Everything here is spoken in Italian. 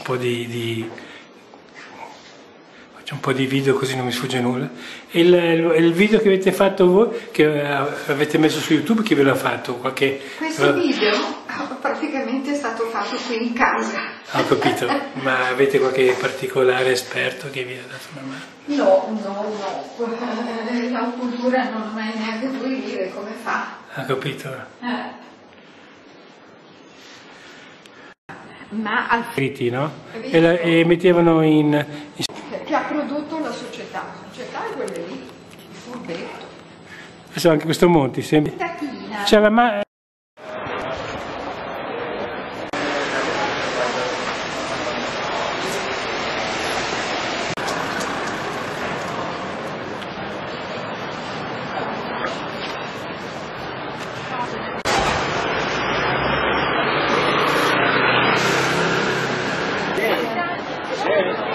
un po' di, di- faccio un po' di video così non mi sfugge nulla. E il, il- video che avete fatto voi, che eh, avete messo su YouTube, chi ve l'ha fatto? Qualche... Questo video ah, praticamente è stato fatto qui in casa. Ho capito, ma avete qualche particolare esperto che vi ha dato una mano? No, no, no, eh, la cultura non ho mai neanche due dire come fa. Ha capito? Eh. Ma al Scritti, no? E, la- e mettevano in, in- che ha prodotto la società, la società è quella lì, il furbetto. adesso anche questo Monti, sembra. C'era ma- Yeah.